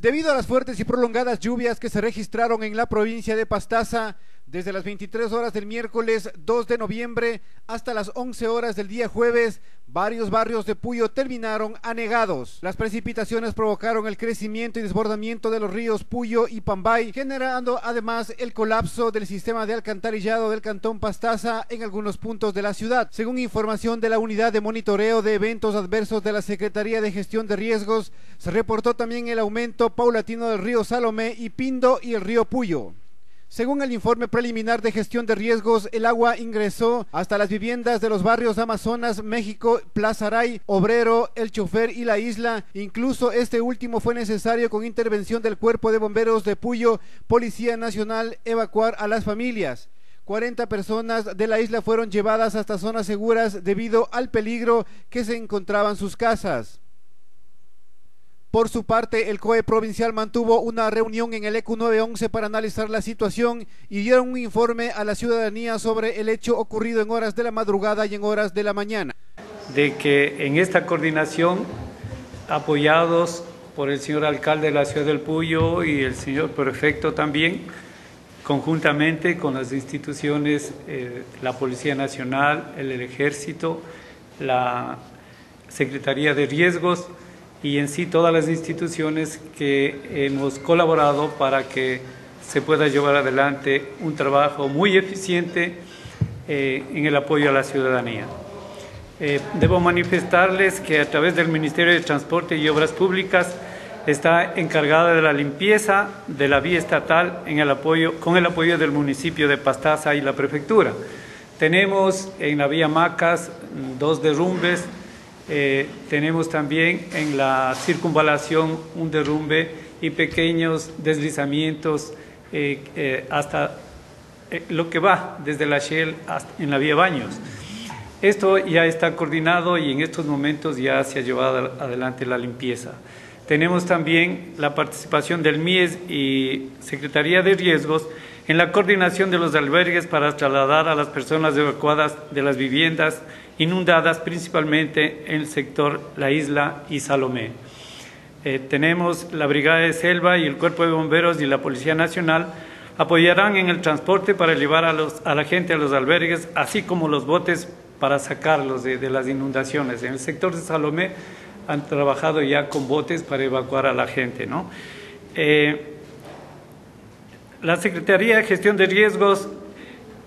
Debido a las fuertes y prolongadas lluvias que se registraron en la provincia de Pastaza, desde las 23 horas del miércoles 2 de noviembre hasta las 11 horas del día jueves, varios barrios de Puyo terminaron anegados. Las precipitaciones provocaron el crecimiento y desbordamiento de los ríos Puyo y Pambay, generando además el colapso del sistema de alcantarillado del cantón Pastaza en algunos puntos de la ciudad. Según información de la Unidad de Monitoreo de Eventos Adversos de la Secretaría de Gestión de Riesgos, se reportó también el aumento paulatino del río Salomé y Pindo y el río Puyo. Según el informe preliminar de gestión de riesgos, el agua ingresó hasta las viviendas de los barrios Amazonas, México, Plaza Aray, Obrero, El Chofer y La Isla. Incluso este último fue necesario con intervención del Cuerpo de Bomberos de Puyo, Policía Nacional, evacuar a las familias. 40 personas de la isla fueron llevadas hasta zonas seguras debido al peligro que se encontraban sus casas. Por su parte, el COE provincial mantuvo una reunión en el ECU 911 para analizar la situación y dieron un informe a la ciudadanía sobre el hecho ocurrido en horas de la madrugada y en horas de la mañana. De que en esta coordinación, apoyados por el señor alcalde de la ciudad del Puyo y el señor prefecto también, conjuntamente con las instituciones, eh, la Policía Nacional, el Ejército, la Secretaría de Riesgos, y en sí todas las instituciones que hemos colaborado para que se pueda llevar adelante un trabajo muy eficiente eh, en el apoyo a la ciudadanía. Eh, debo manifestarles que a través del Ministerio de Transporte y Obras Públicas está encargada de la limpieza de la vía estatal en el apoyo, con el apoyo del municipio de Pastaza y la prefectura. Tenemos en la vía Macas dos derrumbes eh, tenemos también en la circunvalación un derrumbe y pequeños deslizamientos eh, eh, hasta lo que va desde la Shell en la vía Baños. Esto ya está coordinado y en estos momentos ya se ha llevado adelante la limpieza. Tenemos también la participación del MIES y Secretaría de Riesgos en la coordinación de los albergues para trasladar a las personas evacuadas de las viviendas inundadas principalmente en el sector La Isla y Salomé. Eh, tenemos la Brigada de Selva y el Cuerpo de Bomberos y la Policía Nacional apoyarán en el transporte para llevar a, los, a la gente a los albergues, así como los botes para sacarlos de, las inundaciones. En el sector de Salomé han trabajado ya con botes para evacuar a la gente. ¿no? Eh, la Secretaría de Gestión de Riesgos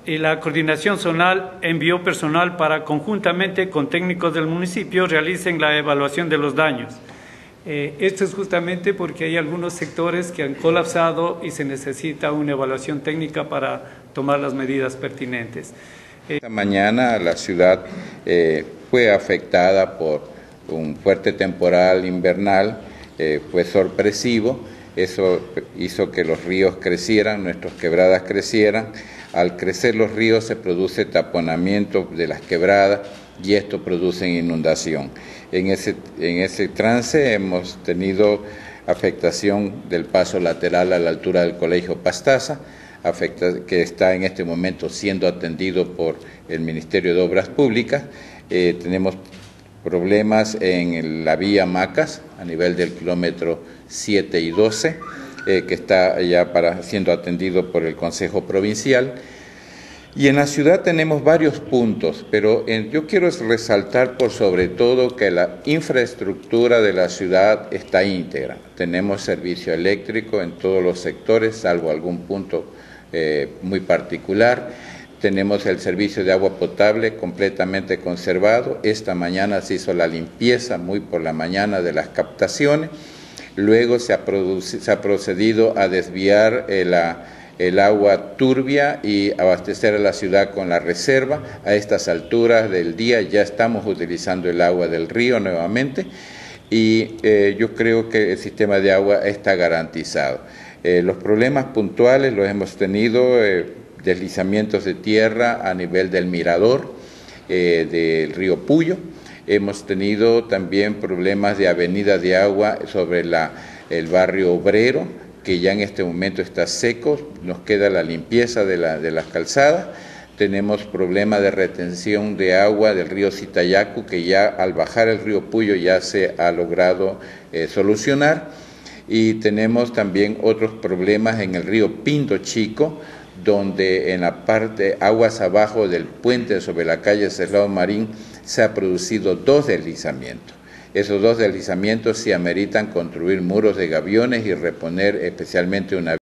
y la coordinación zonal envió personal para conjuntamente con técnicos del municipio realicen la evaluación de los daños. Eh, esto es justamente porque hay algunos sectores que han colapsado y se necesita una evaluación técnica para tomar las medidas pertinentes. Esta mañana la ciudad eh, fue afectada por un fuerte temporal invernal, eh, fue sorpresivo, eso hizo que los ríos crecieran, nuestras quebradas crecieran, al crecer los ríos se produce taponamiento de las quebradas y esto produce inundación. En ese, en ese trance hemos tenido afectación del paso lateral a la altura del Colegio Pastaza, que está en este momento siendo atendido por el Ministerio de Obras Públicas. Eh, tenemos problemas en la vía Macas a nivel del kilómetro 7 y 12 eh, que está ya para, siendo atendido por el Consejo Provincial. Y en la ciudad tenemos varios puntos, pero yo quiero resaltar por sobre todo que la infraestructura de la ciudad está íntegra. Tenemos servicio eléctrico en todos los sectores, salvo algún punto eh, muy particular. Tenemos el servicio de agua potable completamente conservado. Esta mañana se hizo la limpieza muy por la mañana de las captaciones. Luego se ha, procedido a desviar eh, el agua turbia y abastecer a la ciudad con la reserva. A estas alturas del día ya estamos utilizando el agua del río nuevamente y eh, yo creo que el sistema de agua está garantizado. Eh, los problemas puntuales los hemos tenido, deslizamientos de tierra a nivel del mirador del río Puyo, Hemos tenido también problemas de avenida de agua sobre el barrio obrero, que ya en este momento está seco, nos queda la limpieza de, la, de las calzadas. Tenemos problemas de retención de agua del río Citayacu, que ya al bajar el río Puyo ya se ha logrado eh, solucionar. y tenemos también otros problemas en el río Pinto Chico, donde en la parte aguas abajo del puente sobre la calle Cerrado Marín se ha producido dos deslizamientos. Esos dos deslizamientos sí ameritan construir muros de gaviones y reponer especialmente una